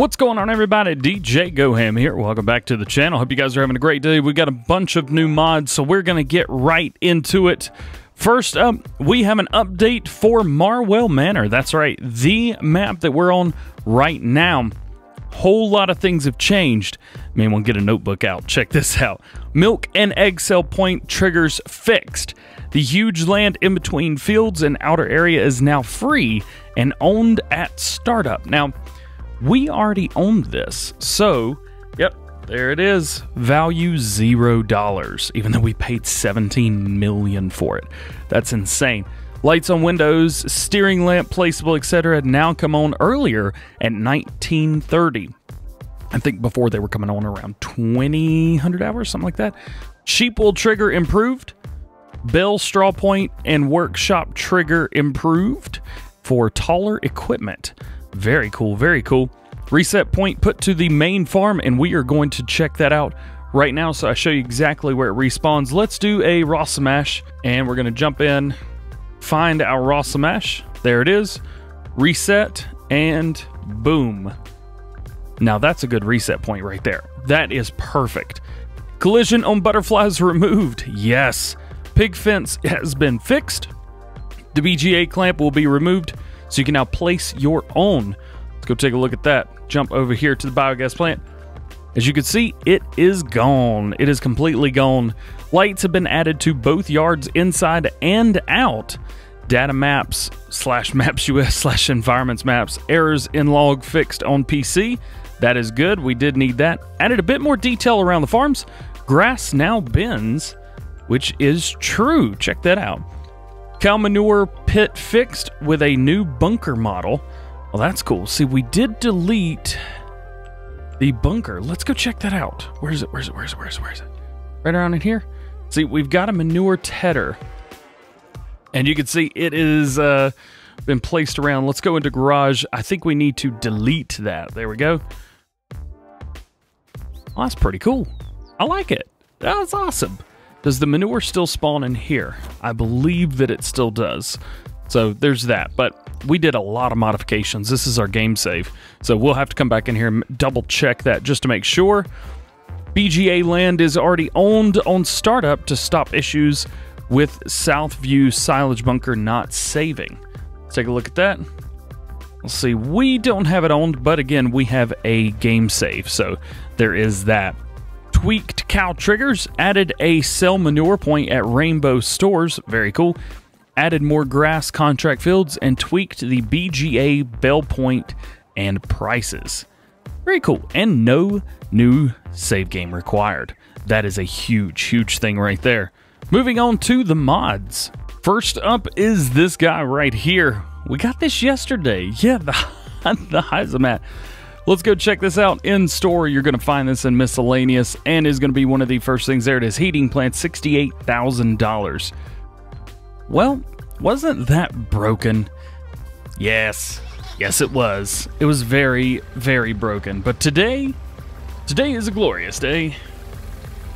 What's going on, everybody? DJ Goham here. Welcome back to the channel. Hope you guys are having a great day. We got a bunch of new mods, so we're going to get right into it. First up, we have an update for Marwell Manor. That's right, the map that we're on right now. Whole lot of things have changed. May to get a notebook out. Check this out. Milk and egg sell point triggers fixed. The huge land in between fields and outer area is now free and owned at startup. Now, we already owned this. So, yep, there it is. Value zero dollars, even though we paid 17 million for it. That's insane. Lights on windows, steering lamp placeable, etc. now come on earlier at 1930. I think before they were coming on around 2000 hours, something like that. Sheep wool trigger improved. Bell straw point and workshop trigger improved for taller equipment. Very cool, very cool. Reset point put to the main farm, and we are going to check that out right now. So I show you exactly where it respawns. Let's do a raw smash, and we're going to jump in, find our raw smash. There it is. Reset, and boom. Now that's a good reset point right there. That is perfect. Collision on butterflies removed. Yes. Pig fence has been fixed. The BGA clamp will be removed so you can now place your own. Let's go take a look at that. Jump over here to the biogas plant. As you can see, it is gone. It is completely gone. Lights have been added to both yards inside and out. Data maps slash maps US slash environments maps. Errors in log fixed on PC. That is good. We did need that. Added a bit more detail around the farms. Grass now bends, which is true. Check that out. Cow manure pit fixed with a new bunker model. Well, that's cool. See, we did delete the bunker. Let's go check that out. Where is it? Where is it? Where is it? Where is it? Where is it? Right around in here. See, we've got a manure tedder. And you can see it is uh, been placed around. Let's go into garage. I think we need to delete that. There we go. Well, that's pretty cool. I like it. That's awesome. Does the manure still spawn in here? I believe that it still does. So there's that. But we did a lot of modifications. This is our game save. So we'll have to come back in here and double check that just to make sure. BGA land is already owned on startup to stop issues with Southview silage bunker not saving. Let's take a look at that. Let's see, we don't have it owned, but again, we have a game save, so there is that. Tweaked cow triggers, added a sell manure point at Rainbow Stores, very cool added more grass contract fields, and tweaked the BGA bale point and prices. Very cool. And no new save game required. That is a huge, huge thing right there. Moving on to the mods. First up is this guy right here. We got this yesterday. Yeah, the, the Heizomat. Let's go check this out in store. You're going to find this in miscellaneous and is going to be one of the first things there. It is heating plant, $68,000. Well, wasn't that broken? Yes. Yes, it was. It was very, very broken. But today, today is a glorious day.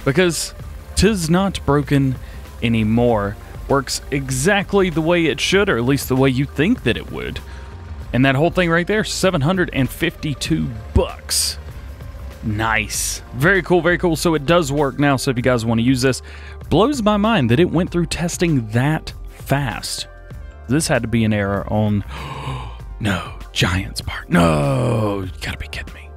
Because tis not broken anymore. Works exactly the way it should, or at least the way you think that it would. And that whole thing right there, 752 bucks. Nice. Very cool, very cool. So it does work now. So if you guys want to use this, blows my mind that it went through testing that fast. This had to be an error on. no, Giant's part. No, you gotta be kidding me.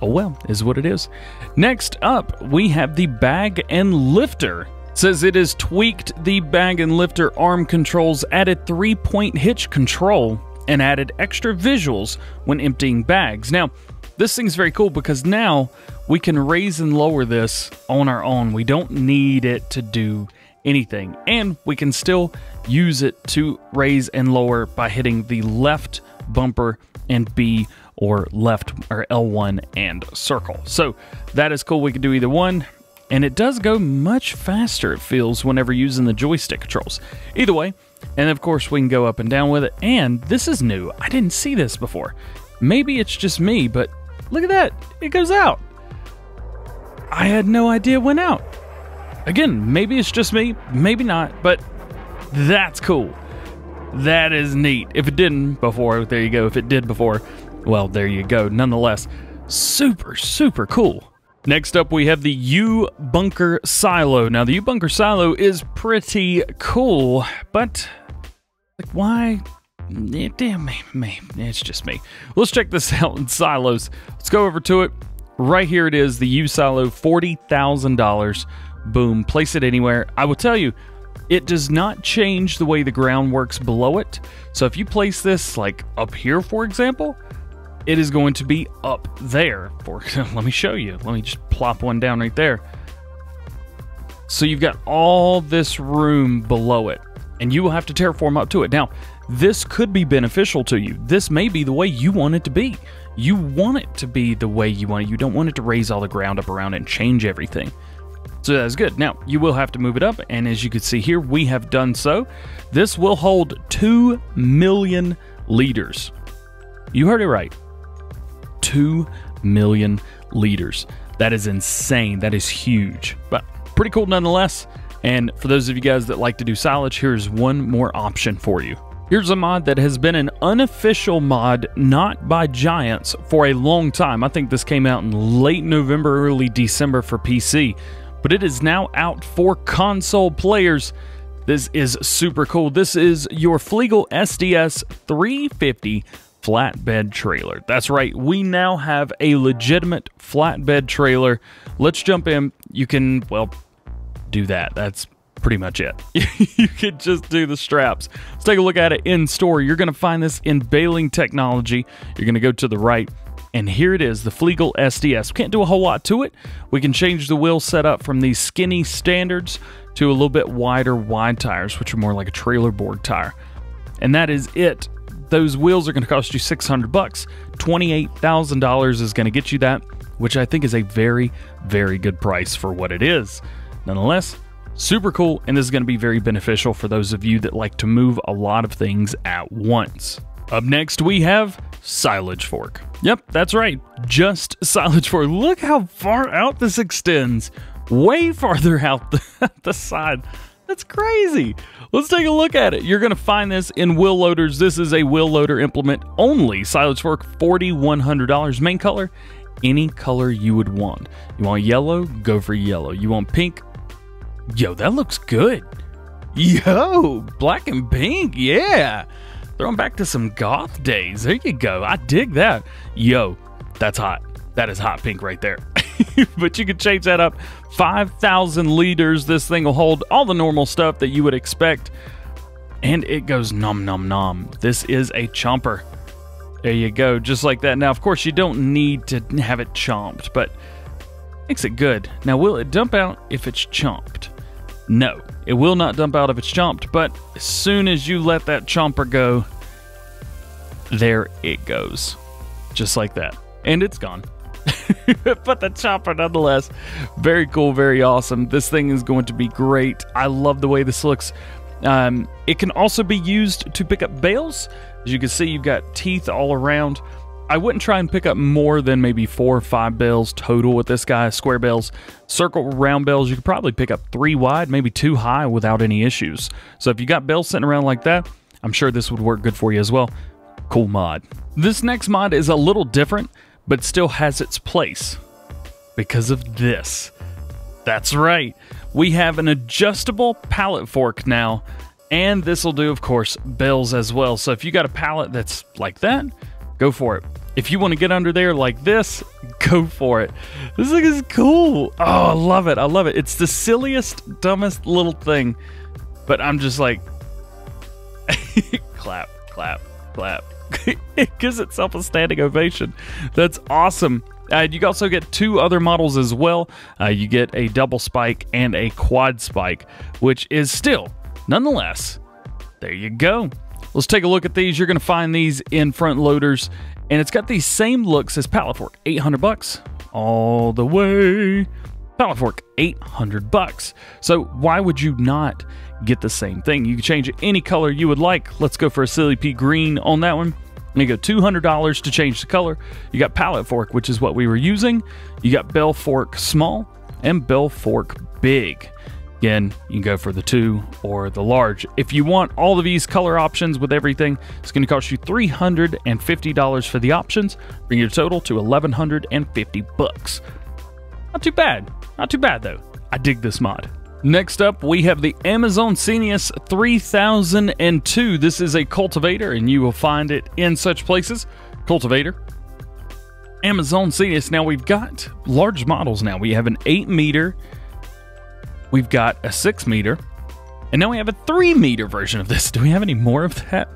Oh well, is what it is. Next up, we have the bag and lifter. says it has tweaked the bag and lifter arm controls, added three point hitch control, and added extra visuals when emptying bags. Now, this thing's very cool because now we can raise and lower this on our own. We don't need it to do anything. And we can still use it to raise and lower by hitting the left bumper and B or left or L1 and circle. So that is cool. We can do either one. And it does go much faster, it feels, whenever using the joystick controls. Either way, and of course we can go up and down with it. And this is new. I didn't see this before. Maybe it's just me, but look at that. It goes out. I had no idea it went out. Again, maybe it's just me, maybe not, but that's cool. That is neat. If it didn't before, there you go. If it did before, Well, there you go. Nonetheless, super, super cool. Next up, we have the U Bunker Silo. Now, the U Bunker Silo is pretty cool, but like, why? Eh, damn me, me, it's just me. Let's check this out in silos. Let's go over to it. Right here it is, the U Silo, $40,000. Boom, place it anywhere. I will tell you, it does not change the way the ground works below it. So if you place this like up here, for example, it is going to be up there. For let me show you. Let me just plop one down right there. So you've got all this room below it, and you will have to terraform up to it. Now, this could be beneficial to you. This may be the way you want it to be. You want it to be the way you want it. You don't want it to raise all the ground up around and change everything. So that's good. Now, you will have to move it up, and as you can see here, we have done so. This will hold 2 million liters. You heard it right. 2 million liters. That is insane. That is huge. But pretty cool nonetheless. And for those of you guys that like to do silage, here's one more option for you. Here's a mod that has been an unofficial mod, not by Giants, for a long time. I think this came out in late November, early December for PC, but it is now out for console players. This is super cool. This is your Fliegl SDS 350 flatbed trailer. That's right, we now have a legitimate flatbed trailer. Let's jump in. You can, well, do that. That's pretty much it. you could just do the straps. Let's take a look at it in store. You're going to find this in baling technology. You're going to go to the right. And here it is, the Fliegl SDS. We can't do a whole lot to it. We can change the wheel setup from these skinny standards to a little bit wider wide tires, which are more like a Trelleborg tire. And that is it those wheels are going to cost you 600 bucks. $28,000 is going to get you that, which I think is a very, very good price for what it is. Nonetheless, super cool, and this is going to be very beneficial for those of you that like to move a lot of things at once. Up next, we have Silage Fork. Yep, that's right, just Silage Fork. Look how far out this extends. Way farther out the, the side. That's crazy. Let's take a look at it. You're going to find this in wheel loaders. This is a wheel loader implement only. Silage fork, $4,100. Main color, any color you would want. You want yellow? Go for yellow. You want pink? Yo, that looks good. Yo, black and pink. Yeah. Throwing back to some goth days. There you go. I dig that. Yo, that's hot. That is hot pink right there. but you can change that up 5,000 liters. This thing will hold all the normal stuff that you would expect. And it goes nom nom nom. This is a chomper. There you go, just like that. Now, of course, you don't need to have it chomped, but makes it good. Now, will it dump out if it's chomped? No, it will not dump out if it's chomped, but as soon as you let that chomper go, there it goes. Just like that. And it's gone. but the chopper nonetheless. Very cool, very awesome. This thing is going to be great. I love the way this looks. Um, it can also be used to pick up bales. As you can see, you've got teeth all around. I wouldn't try and pick up more than maybe four or five bales total with this guy. Square bales, circle round bales, you could probably pick up three wide, maybe two high without any issues. So if you got bales sitting around like that, I'm sure this would work good for you as well. Cool mod. This next mod is a little different but still has its place because of this. That's right, we have an adjustable pallet fork now, and this will do, of course, bales as well. So if you got a pallet that's like that, go for it. If you want to get under there like this, go for it. This thing is cool. Oh, I love it. I love it. It's the silliest, dumbest little thing, but I'm just like, clap, clap, clap. it gives itself a standing ovation. That's awesome. Uh, you also get two other models as well. Uh, you get a double spike and a quad spike, which is still, nonetheless, there you go. Let's take a look at these. You're going to find these in front loaders, and it's got these same looks as Pallet Fork. 800 bucks all the way. Pallet Fork, 800 bucks. So why would you not get the same thing? You can change it any color you would like. Let's go for a Silly P green on that one. You go $200 to change the color. You got pallet fork, which is what we were using. You got bale fork small and bale fork big. Again, you can go for the two or the large. If you want all of these color options with everything, it's going to cost you $350 for the options, bring your total to 1150 bucks. Not too bad. Not too bad though. I dig this mod. Next up, we have the Amazon Cenius 3002. This is a cultivator, and you will find it in such places. Cultivator. Amazon Cenius. Now we've got large models now. We have an 8 meter, we've got a 6 meter, and now we have a 3 meter version of this. Do we have any more of that?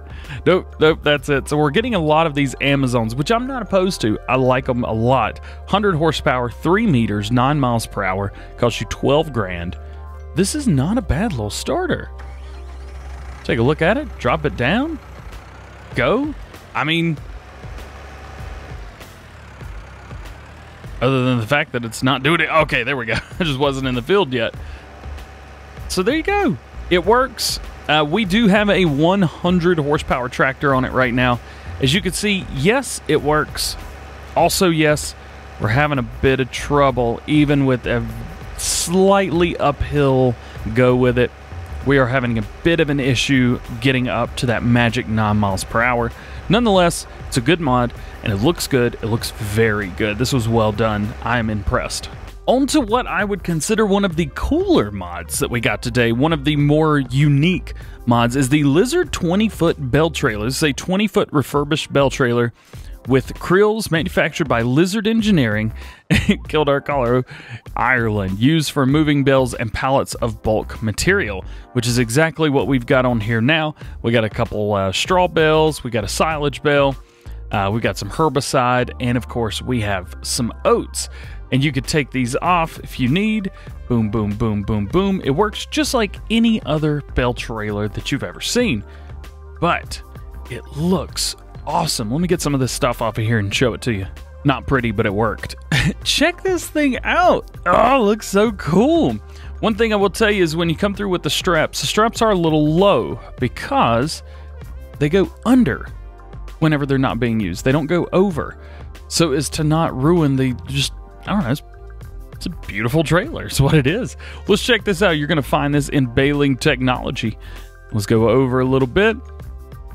Nope, nope, that's it. So we're getting a lot of these Amazons, which I'm not opposed to. I like them a lot. 100 horsepower, 3 meters, 9 miles per hour, costs you 12 grand. This is not a bad little starter. Take a look at it, drop it down, go. I mean, other than the fact that it's not doing it. Okay, there we go. I just wasn't in the field yet. So there you go. It works. Uh, we do have a 100 horsepower tractor on it right now. As you can see, yes, it works. Also, yes, we're having a bit of trouble, even with a slightly uphill go with it. We are having a bit of an issue getting up to that magic 9 miles per hour. Nonetheless, it's a good mod and it looks good. It looks very good. This was well done. I am impressed. On to what I would consider one of the cooler mods that we got today. One of the more unique mods is the Lizard 20 foot bale trailer. This is a 20 foot refurbished bale trailer with krills manufactured by Lizard Engineering, Kildare, Colorado, Ireland, used for moving bales and pallets of bulk material, which is exactly what we've got on here now. We got a couple uh, straw bales, we got a silage bale, uh, we got some herbicide, and of course, we have some oats. And you could take these off if you need. Boom, boom, boom, boom, boom. It works just like any other bale trailer that you've ever seen. But it looks awesome. Let me get some of this stuff off of here and show it to you. Not pretty, but it worked. Check this thing out. Oh, looks so cool. One thing I will tell you is when you come through with the straps, the straps are a little low because they go under whenever they're not being used. They don't go over. So as to not ruin the just I don't know, it's, it's a beautiful trailer. It's what it is. Let's check this out. You're gonna find this in baling technology. Let's go over a little bit.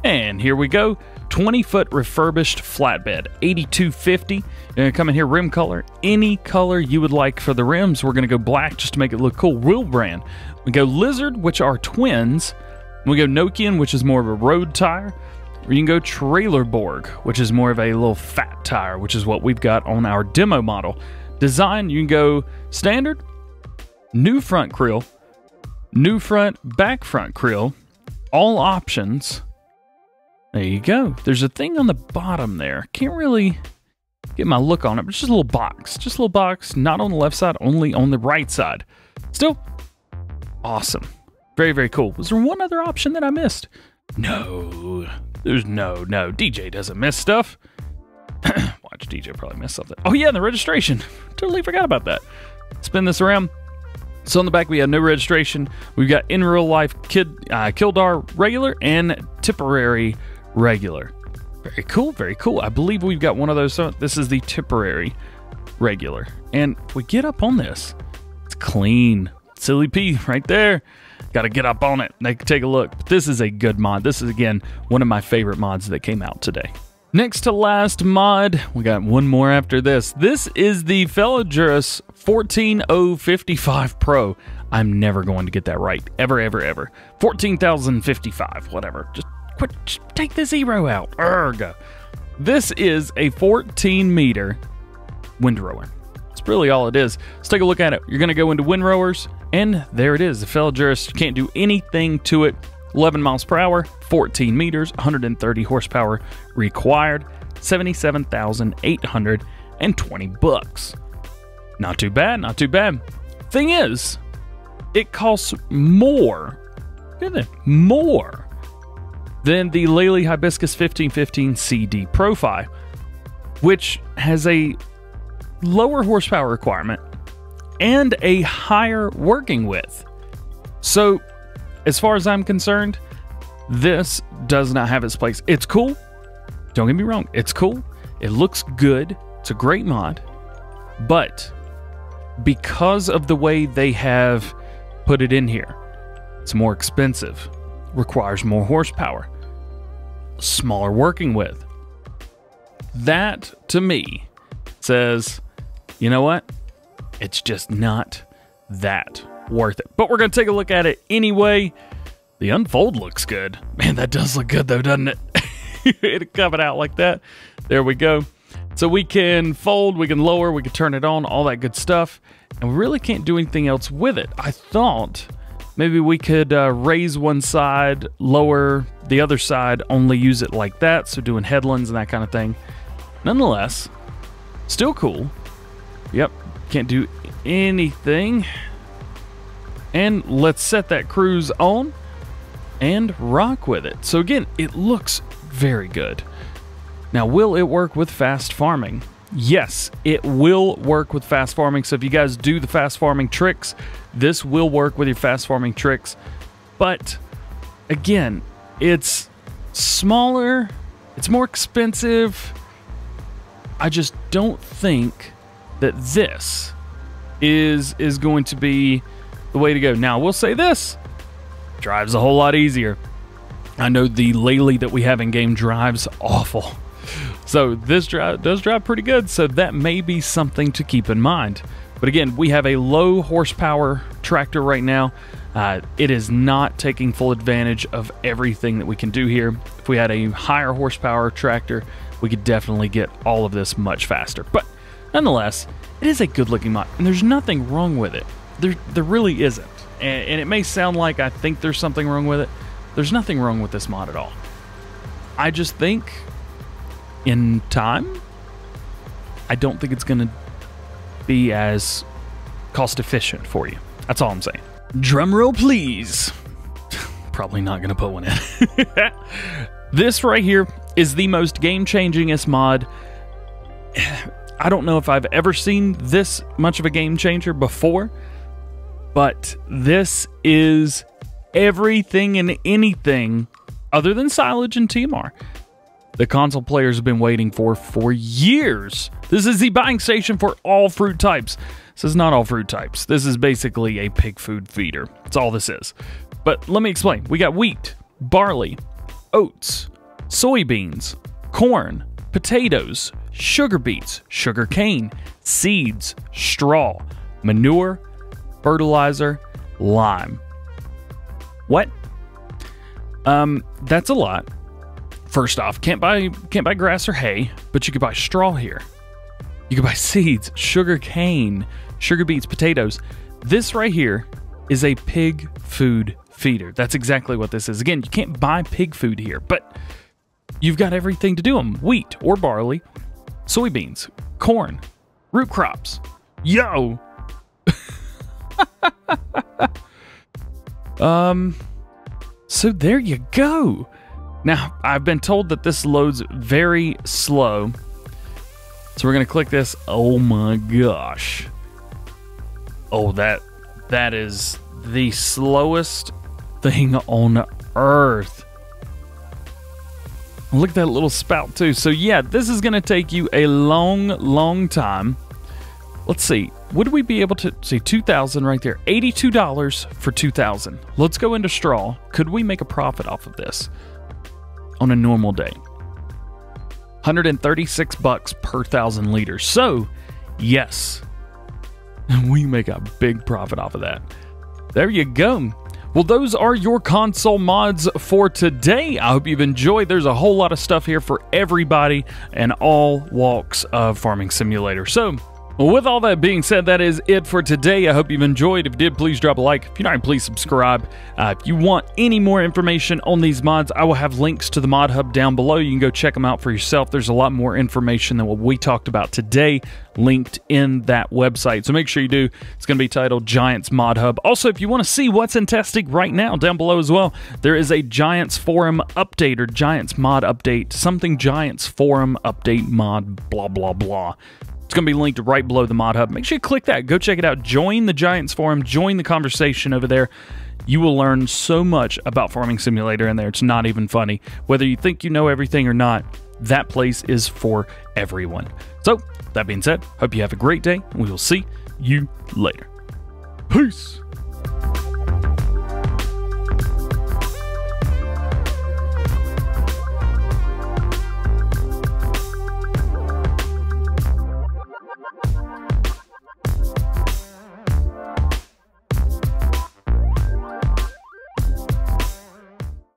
And here we go. 20 foot refurbished flatbed, 8250. You're gonna come in here, rim color, any color you would like for the rims. We're gonna go black just to make it look cool. Wheel brand. We go Lizard, which are twins. We go Nokian, which is more of a road tire. Or you can go Trelleborg, which is more of a little fat tire, which is what we've got on our demo model. Design, you can go standard, new front krill, new front, back front krill, all options. There you go. There's a thing on the bottom there. Can't really get my look on it, but just a little box. Just a little box, not on the left side, only on the right side. Still, awesome. Very, very cool. Was there one other option that I missed? No, there's no, no. DJ doesn't miss stuff. DJ probably missed something. Oh, yeah, the registration. Totally forgot about that. Spin this around. So on the back we have no registration. We've got in real life Kid uh, Kildare regular and Tipperary regular. Very cool, very cool. I believe we've got one of those. So this is the Tipperary regular. And we get up on this. It's clean. Silly P right there. Got to get up on it. Take a look. This is a good mod. This is, again, one of my favorite mods that came out today. Next to last mod, we got one more after this. This is the Fella Juras 14055 Pro. I'm never going to get that right. Ever, ever, ever. 14,055, whatever. Just quit. Just take the zero out. Urgh. This is a 14 meter windrower. That's really all it is. Let's take a look at it. You're going to go into windrowers, and there it is. The Fella Juras can't do anything to it. 11 miles per hour, 14 meters, 130 horsepower required, 77,820 bucks. Not too bad, not too bad. Thing is, it costs more, more than the Lely Hibiscus 1515 CD Pro-Fi, which has a lower horsepower requirement and a higher working width. So as far as I'm concerned, this does not have its place. It's cool. Don't get me wrong. It's cool. It looks good. It's a great mod. But because of the way they have put it in here. It's more expensive, requires more horsepower, smaller working with. That to me says, you know what? It's just not that worth it. But we're going to take a look at it anyway. The unfold looks good. Man, that does look good though, doesn't it? it coming out like that. There we go. So we can fold, we can lower, we can turn it on, all that good stuff. And we really can't do anything else with it. I thought maybe we could uh, raise one side, lower the other side, only use it like that. So doing headlands and that kind of thing. Nonetheless, still cool. Yep, can't do anything. And let's set that cruise on and rock with it. So again, it looks very good. Now, will it work with fast farming? Yes, it will work with fast farming. So if you guys do the fast farming tricks, this will work with your fast farming tricks. But again, it's smaller, it's more expensive. I just don't think that this is is going to be the way to go. Now, we'll say this drives a whole lot easier. I know the Lely that we have in game drives awful. So this drive does drive pretty good, so that may be something to keep in mind. But again, we have a low horsepower tractor right now. Uh, it is not taking full advantage of everything that we can do here. If we had a higher horsepower tractor, we could definitely get all of this much faster. But nonetheless, it is a good looking mod, and there's nothing wrong with it. There, there really isn't. And, and it may sound like I think there's something wrong with it. There's nothing wrong with this mod at all. I just think in time, I don't think it's going to be as cost efficient for you. That's all I'm saying. Drum roll, please. Probably not going to put one in. this right here is the most game changingest mod. I don't know if I've ever seen this much of a game changer before, but this is everything and anything other than silage and TMR the console players have been waiting for for years. This is the buying station for all fruit types. This is not all fruit types. This is basically a pig food feeder. That's all this is. But let me explain. We got wheat, barley, oats, soybeans, corn, potatoes, sugar beets, sugar cane, seeds, straw, manure, fertilizer, lime. What? Um, that's a lot. First off, can't buy can't buy grass or hay, but you could buy straw here. You could buy seeds, sugar cane, sugar beets, potatoes. This right here is a pig food feeder. That's exactly what this is. Again, you can't buy pig food here, but you've got everything to do them. Wheat or barley, soybeans, corn, root crops. Yo! um so there you go. Now, I've been told that this loads very slow. So we're going to click this. Oh my gosh. Oh, that that is the slowest thing on earth. Look at that little spout too. So yeah, this is going to take you a long, long time. Let's see. Would we be able to see 2000 right there? $82 for 2000. Let's go into straw. Could we make a profit off of this? on a normal day. 136 bucks per thousand liters. So, yes, we make a big profit off of that. There you go. Well, those are your console mods for today. I hope you've enjoyed. There's a whole lot of stuff here for everybody and all walks of Farming Simulator. So, with all that being said, that is it for today. I hope you've enjoyed. If you did, please drop a like. If you're not, please subscribe. Uh, if you want any more information on these mods, I will have links to the Mod Hub down below. You can go check them out for yourself. There's a lot more information than what we talked about today linked in that website. So make sure you do. It's going to be titled Giants Mod Hub. Also, if you want to see what's in testing right now, down below as well, there is a Giants Forum update or Giants Mod update, something Giants Forum update mod, blah, blah, blah. It's going to be linked right below the Mod Hub. Make sure you click that. Go check it out. Join the Giants Forum. Join the conversation over there. You will learn so much about Farming Simulator in there. It's not even funny. Whether you think you know everything or not, that place is for everyone. So, that being said, hope you have a great day, we will see you later. Peace.